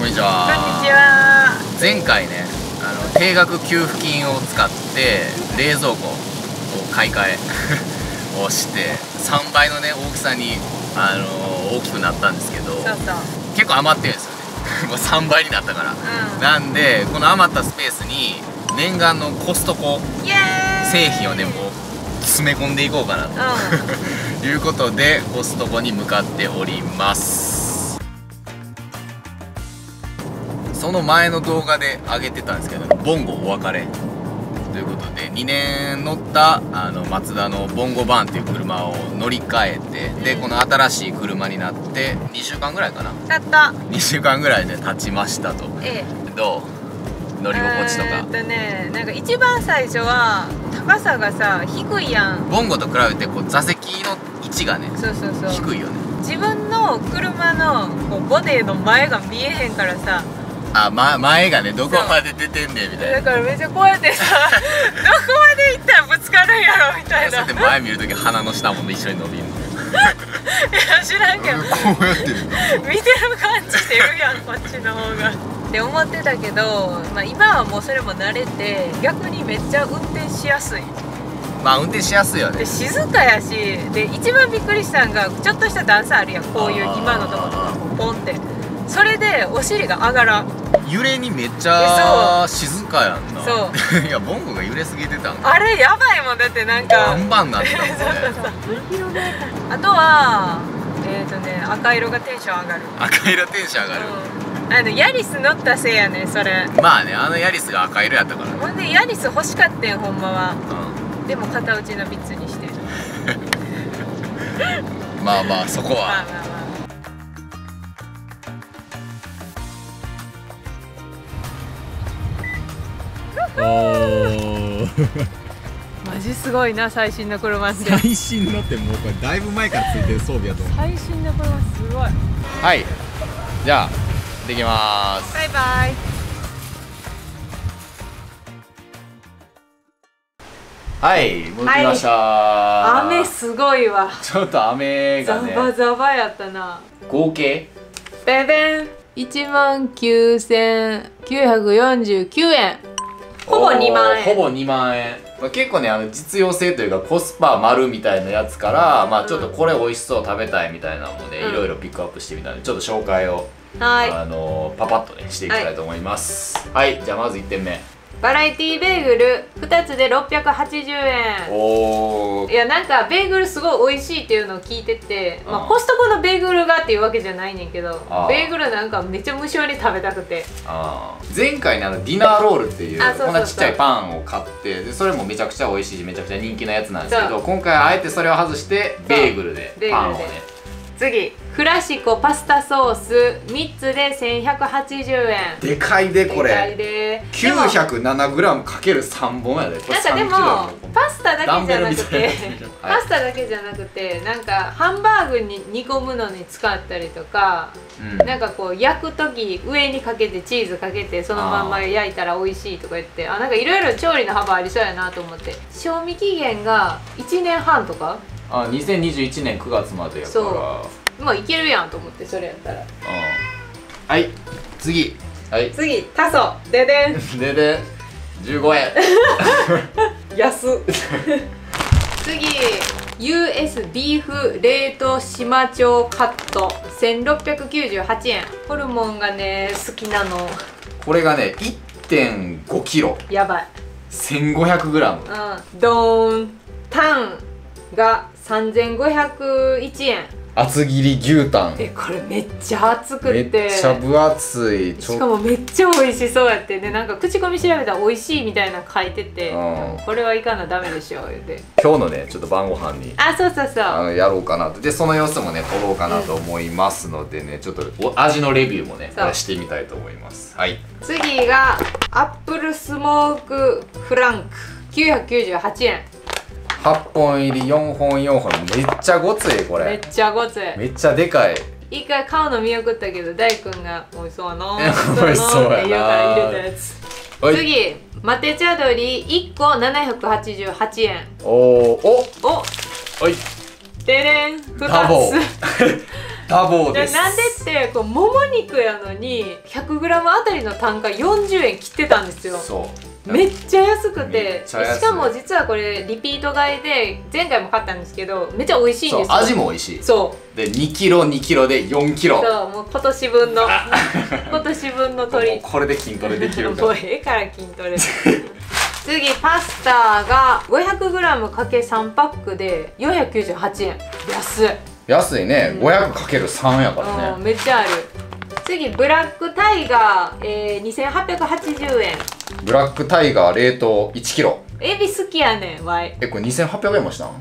はいこんにちは。こんにちは。前回ねあの定額給付金を使って冷蔵庫を買い替え をして3倍のね大きさにあの大きくなったんですけど結構余ってるんですよね。もう3倍になったから、うん。なんでこの余ったスペースに念願のコストコ製品をねもう詰め込んでいこうかなと。いうことでコストコに向かっておりますその前の動画で上げてたんですけどボンゴお別れ。ということで2年乗ったあのマツダのボンゴバーンっていう車を乗り換えてでこの新しい車になって2週間ぐらいかな。うんたった2週間ぐらいで経ちましたと。え。どう？乗り心地とか。えーっとねなんか一番最初は高さがさ低いやん。ボンゴと比べてこう座席の位置がねそうそうそう。低いよね。自分の車のこうボディの前が見えへんからさあ、ま、前がねどこまで出てんねんみたいな。だからめっちゃこうやってさ どこまで行ったらぶつかるんやろみたいな。それで前見るとき鼻の下も一緒に伸びるの。いや知らんけど。こうやってる見てる感じしてるやんこっちの方が。って思ってたけど、まあ、今はもうそれも慣れて逆にめっちゃ運転しやすい。まあ運転しやすいよでね静かやしで一番びっくりしたんがちょっとした段差あるやん。こういう今のとことかポンって。それでお尻が上がらん揺れにめっちゃ静かやんな。そ いやボンゴが揺れすぎてたんあれやばいもんだってなんか。バンバンなってたもんね。あとはえっ、ー、とね赤色がテンション上がる。赤色テンション上がる、うん、あのヤリス乗ったせいやねそれ。まあねあのヤリスが赤色やったから。ねほんでヤリス欲しかってんほんまは。うでも片打ちのビッツにして まあまあそこまあは。まあまあ マジすごいな最新の車って。最新のってもうこれだいぶ前からついてる装備やと思う。最新の車すごい。はい。じゃあできます。バイバイ。はい戻ってきました、雨すごいわ。ちょっと雨ザがね。バザバやったな。合計？ベベン。1万9949円ほぼ2万円。ほぼ2万円。まあ結構ねあの実用性というかコスパ丸みたいなやつから、まあちょっとこれ美味しそう食べたいみたいなのもね、うん。いろいろピックアップしてみたんでちょっと紹介を、はい。あのパパッとねしていきたいと思います。はい、じゃあまず1点目バラエティベーグル2つで680円。おー。いやなんかベーグルすごい美味しいっていうのを聞いてて、まあ、うん。コストコのベーグルがっていうわけじゃないねんけどベーグルなんかめっちゃ無性に食べたくて。前回ねあのディナーロールっていうこんなちっちゃいパンを買ってでそれもめちゃくちゃ美味しいしめちゃくちゃ人気なやつなんですけそど今回あえてそれを外してベーグルでベーグルで。パンをね。次クラシコパスタソース3つで1180円。でかいでこでかいれででも 907g×3 本やで。これなんかで3キロやもでパスタだけじゃなくてパスタだけじゃなくてなんかハンバーグに煮込むのに使ったりとかうん。なんかこう焼く時上にかけてチーズかけてそのまんま焼いたら美味しいとか言ってあなんかいろいろ調理の幅ありそうやなと思って。賞味期限が1年半とか？あ2021年9月までやから。そうもういけるやんと思ってそれやったら。うん。はい次。はい。次タソ。ででん。でで15円 安っ。次 US ビーフ冷凍島町カット。1698円ホルモンがね好きなの。これがね 1.5kg やばい。1500g うん。ドーン。タンが3501円。厚切り牛タン。えこれめっちゃ熱くめっちゃ分厚い。しかもめっちゃ美味しそうやって。ねなんか口コミ調べたら美味しいみたいなの書いてて、うん。これはいかなダメでしょ言う。て今日のねちょっと晩ご飯に。あそうそうそう。やろうかなと。でその様子もね撮ろうかなと思いますのでね、ちょっとお味のレビューもねしてみたいと思います。はい。次がアップルスモークフランク。998円8本入り4本4本。めっちゃごついこめっれちゃごつい。めっちゃでかい。一回買うの見送ったけど大君が「美味しそうやな美味しそうやなって言うから入れたやつ。はい。次マテ茶鶏1個788円。おーおおはい。でれん2つ。多忙です。でなんでってこうもも肉やのに 100g あたりの単価40円切ってたんですよ。そうめっちゃ安くめてしかも実はこれリピート買いで前回も買ったんですけどめっちゃ美味しいんですよ。味も美味しい。そう。で2キロ2キロで4キロ。そうもう今年分の。今年分の鶏。これで筋トレできるか もうらええから筋トレ。次パスタが 500g×3 パックで498円。安い、安いね、うん。500×3 やからね。うんめっちゃある。次ブラックタイガー、えー、2880円ブラックタイガー冷凍1キロ。エビ好きやねんわいえこれ2800円もしたん？うん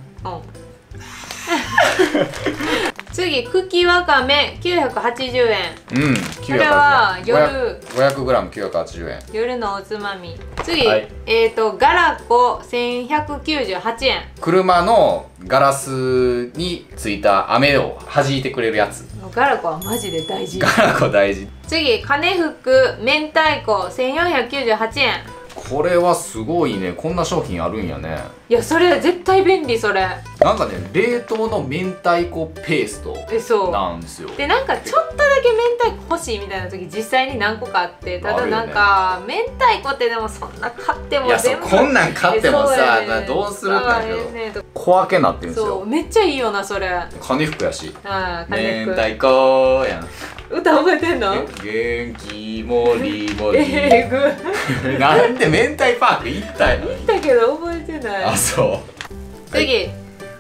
次茎わかめ980円。うんこれは夜。500g980 円。夜のおつまみ。次、はい。えっ、ー、とガラコ1198円。車のガラスについた飴を弾いてくれるやつ。ガラコはマジで大事。ガラコ大事。次金福明太子1498円これはすごいね。こんな商品あるんやね。いやそれ絶対便利それ。なんかね冷凍の明太子ペーストえそう。なんですよ。でなんかちょっとだけ明太子欲しいみたいな時実際に何個かあってただなんか、明太子ってでもそんな買っていやそうも全部。こんなん買ってもさ、ねなどうするんだけどねと小分けになってるんですよ。そうめっちゃいいよなそれ。あ金服やし。あ金明福太子やん歌覚えてんの？元気もりもり。えぐ。なんで明太パーク行ったよ言ったけど覚えてない。あそう。次。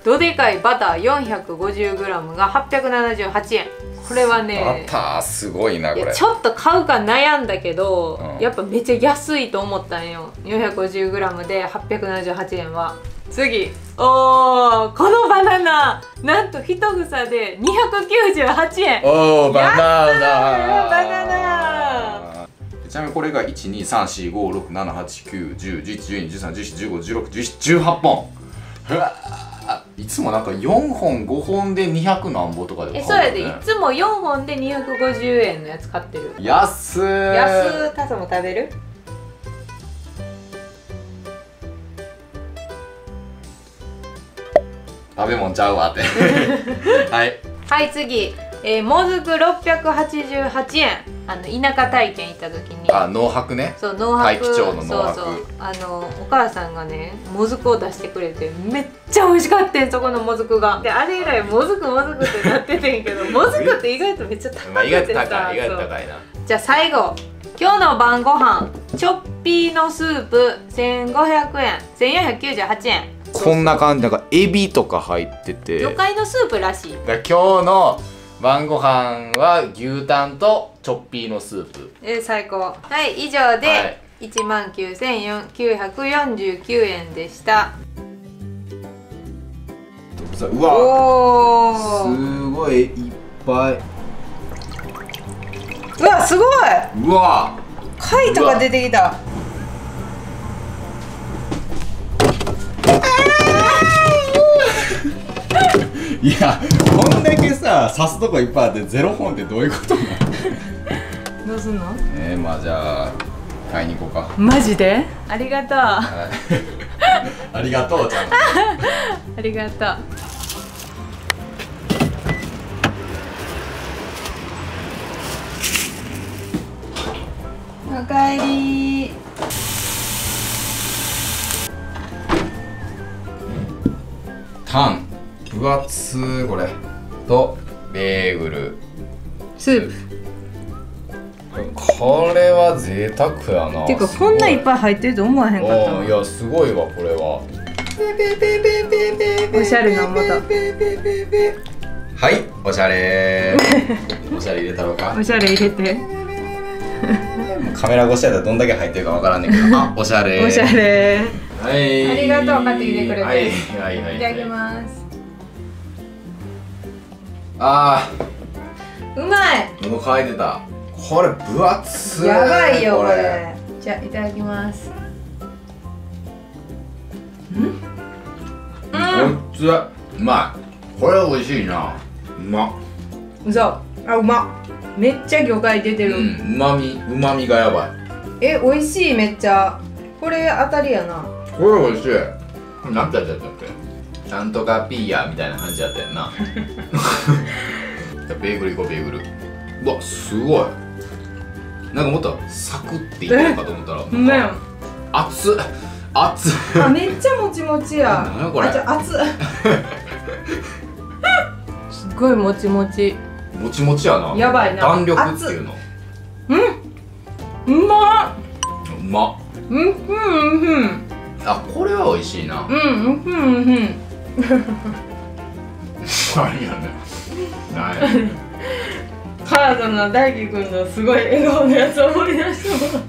どでかいバター 450g が878円これはねバターすごいないこれ。やちょっと買うか悩んだけど、うん。やっぱめっちゃ安いと思ったんよ。450g で878円は。次。おーこのバナナ。なんと一房で298円。おーバナナバナナちなみにこれが123456789101112131415161718本。うわーいつもなんか4本5本で200何本とかでえそうやで。いつも4本で250円のやつ買ってる。安ー安タサも食べる？食べ物ちゃうわって。はい。はい次、えー、もずく688円。あの田舎体験行った時に。あ農泊ね。そう農泊大の農泊そうそう。あのお母さんがねもずくを出してくれてめっちゃ美味しかったんそこのもずくが。であれ以来もずくもずくってなっててんけど もずくって意外とめっちゃ高まあ意くてさ外と高い意外と高いな。じゃあ最後。今日の晩ご飯。チョッピーのスープ1500円。1498円。こんな感じ。なんかエビとか入ってて。魚介のスープらしい。だ今日の晩ご飯は牛タンとチョッピーのスープ。えー最高。はい以上で、はい。1万9949円でした。うわ。おおすごいいっぱい。うわすごい。うわ。貝とか出てきたいやこんだけさ刺すとこいっぱいあってゼロ本ってどういうことなの？どうすんの？えー、まあじゃあ買いに行こうか。マジで？ありがとう。あはい。ありがとうちゃんと。りがとう。おかえり。タン分厚これ。とベーグル。スーこれは贅沢やな。プてかこんないっぱい入ってると思わへんかったおいやすごいわこれは。おしゃれなまたはいおしゃれ。おしゃれ入れたろうか。おしゃれ入れて。カメラ越しやったらどんだけ入ってるかわからんねんけど。あおしゃれ。おしゃれ。はい。ありがとう買ってきてくれて。はいはいはい。いただきますあうまい。ー喉乾いてた。これ分厚いやばいよこれ。じゃあいただきます。こっちはうまい。これ美味しいな。うま。っうそあうま。めっちゃ魚介出てる、うんうまみうまみがやばい。え美味しいめっちゃ。これ当たりやな。これ美味しい。なんてやつやったっけ？なんとかピーヤーみたいな感じやったよな。ベーグルいこうベーグル。うわすごい。なんかもっとサクっていけるかと思ったらなんか熱っ。熱っ。あめっちゃもちもちや。何やこれ。あちょ熱っ。すっごいもちもち。もちもちやな。やばいな。弾力っていうの。うまっ。うまっ。うんうんうん。あこれは美味しいな。うんうんうんうん何やね。何やねカードの大輝くんのすごい笑顔のやつ思い出したわ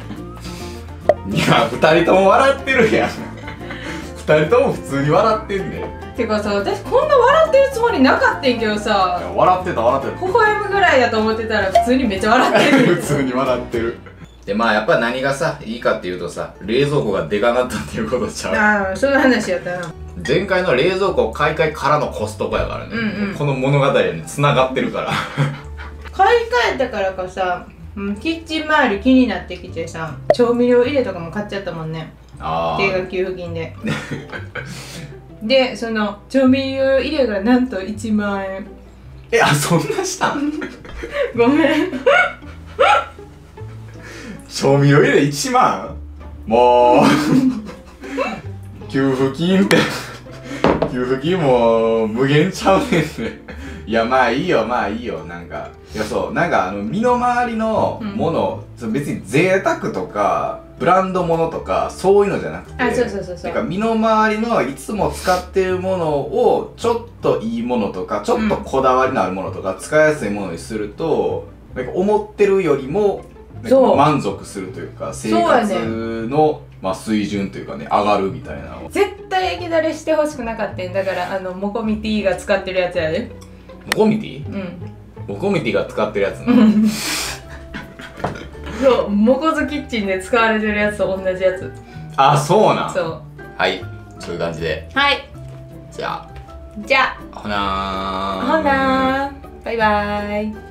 いや二人とも笑ってるやん。二人とも普通に笑ってんでいてかさ私こんな笑ってるつもりなかったんけどさ。や笑ってた笑って微笑むぐらいだと思ってたら普通にめっちゃ笑ってたる。普通に笑ってる。でまあやっぱ何がさいいかっていうとさ冷蔵庫がでかなったっていうことちゃう。ああその話やったな前回の冷蔵庫買い替えからのコストコやからね、うんうん。この物語に繋がってるから。買い替えたからかさうんキッチン周り気になってきてさ調味料入れとかも買っちゃったもんね。あ定額給付金で。でその調味料入れがなんと1万円。えあそんなした？ん ごめん。調味料入れ1万？もう。給付金って給付金も無限ちゃうねんね。いやまあいいよまあいいよ。なんかいやそうなんかあの身の回りのもの、そう別に贅沢とかブランドものとかそういうのじゃなくてあそうそうそうそう。なんか身の回りのいつも使ってるものをちょっといいものとかちょっとこだわりのあるものとか、使いやすいものにするとなんか思ってるよりも満足するというか生活の、まあ、水準というかね上がるみたいな絶対液だれしてほしくなかったんだからあのモコミティが使ってるやつやでモコミティうんモコミティが使ってるやつな、そうモコズキッチンで使われてるやつと同じやつあそうなんそうはいそういう感じではいじゃじゃあほなーほなーバイバーイ